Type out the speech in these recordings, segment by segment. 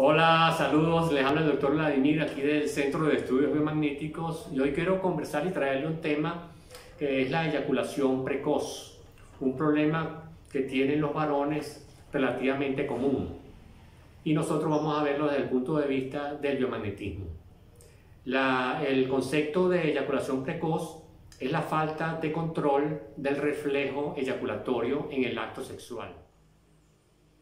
Hola, saludos, les habla el doctor Vladimir aquí del Centro de Estudios Biomagnéticos y hoy quiero conversar y traerle un tema que es la eyaculación precoz, un problema que tienen los varones relativamente común y nosotros vamos a verlo desde el punto de vista del biomagnetismo. el concepto de eyaculación precoz es la falta de control del reflejo eyaculatorio en el acto sexual.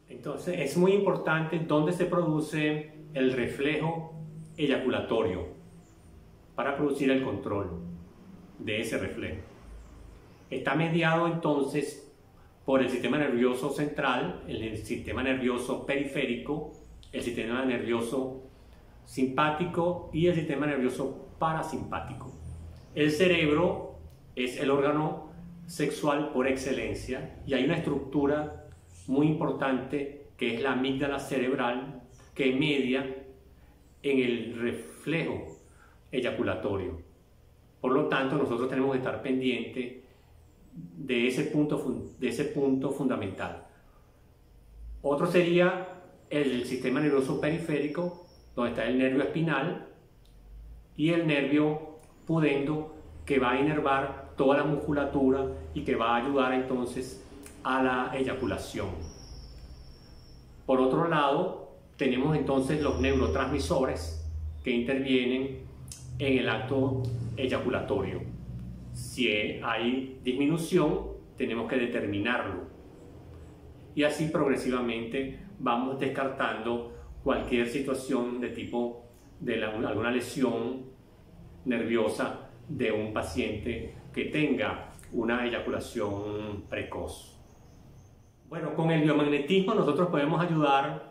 Entonces es muy importante dónde se produce el reflejo eyaculatorio para producir el control de ese reflejo. Está mediado entonces por el sistema nervioso central, el sistema nervioso periférico, el sistema nervioso simpático y el sistema nervioso parasimpático. El cerebro es el órgano sexual por excelencia y hay una estructura muy importante que es la amígdala cerebral que media en el reflejo eyaculatorio. Por lo tanto, nosotros tenemos que estar pendientes de ese punto, de ese punto fundamental. Otro sería el sistema nervioso periférico, donde está el nervio espinal y el nervio pudendo, que va a inervar toda la musculatura y que va a ayudar entonces a la eyaculación. Por otro lado, tenemos entonces los neurotransmisores que intervienen en el acto eyaculatorio. Si hay disminución, tenemos que determinarlo. Y así progresivamente vamos descartando cualquier situación de tipo de alguna lesión nerviosa de un paciente que tenga una eyaculación precoz. Bueno, con el biomagnetismo nosotros podemos ayudar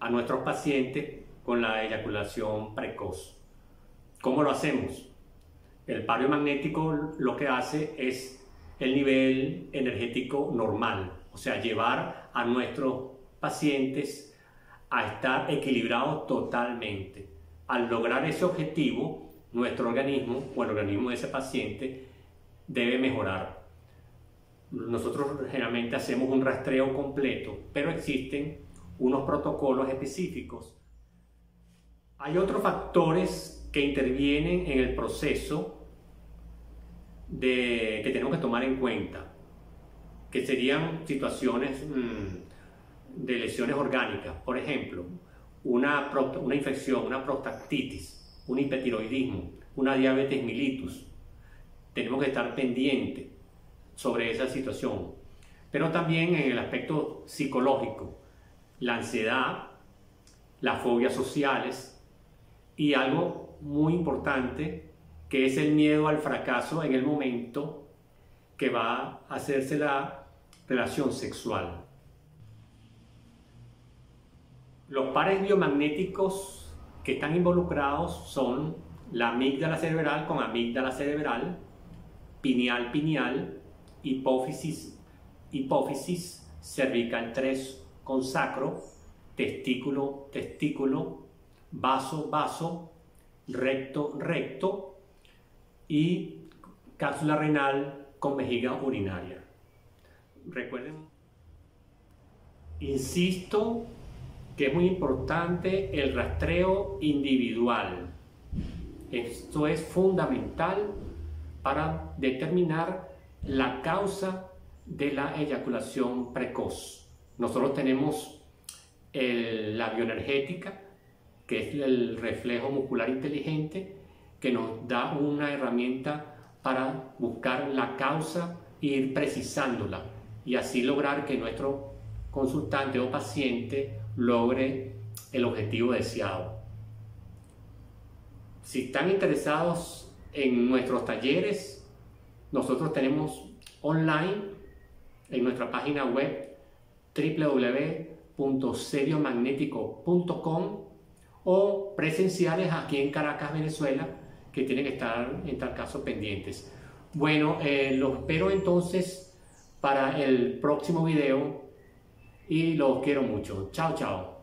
a nuestros pacientes con la eyaculación precoz. ¿Cómo lo hacemos? El par magnético lo que hace es el nivel energético normal, o sea, llevar a nuestros pacientes a estar equilibrados totalmente. Al lograr ese objetivo, nuestro organismo o el organismo de ese paciente debe mejorar nosotros generalmente hacemos un rastreo completo, pero existen unos protocolos específicos. Hay otros factores que intervienen en el proceso de, que tenemos que tomar en cuenta, que serían situaciones mm, de lesiones orgánicas, por ejemplo, una, una infección, una prostatitis, un hipertiroidismo, una diabetes mellitus. Tenemos que estar pendientes sobre esa situación. Pero también en el aspecto psicológico, la ansiedad, las fobias sociales y algo muy importante que es el miedo al fracaso en el momento que va a hacerse la relación sexual. Los pares biomagnéticos que están involucrados son la amígdala cerebral con amígdala cerebral, pineal pineal hipófisis, hipófisis cervical 3 con sacro, testículo, testículo, vaso, vaso, recto, recto y cápsula renal con vejiga urinaria. Recuerden, insisto que es muy importante el rastreo individual. Esto es fundamental para determinar la causa de la eyaculación precoz. Nosotros tenemos la bioenergética, que es el reflejo muscular inteligente, que nos da una herramienta para buscar la causa e ir precisándola y así lograr que nuestro consultante o paciente logre el objetivo deseado. Si están interesados en nuestros talleres, nosotros tenemos online en nuestra página web www.seriomagnético.com o presenciales aquí en Caracas, Venezuela, que tienen que estar en tal caso pendientes. Bueno, eh, los espero entonces para el próximo video y los quiero mucho. Chao, chao.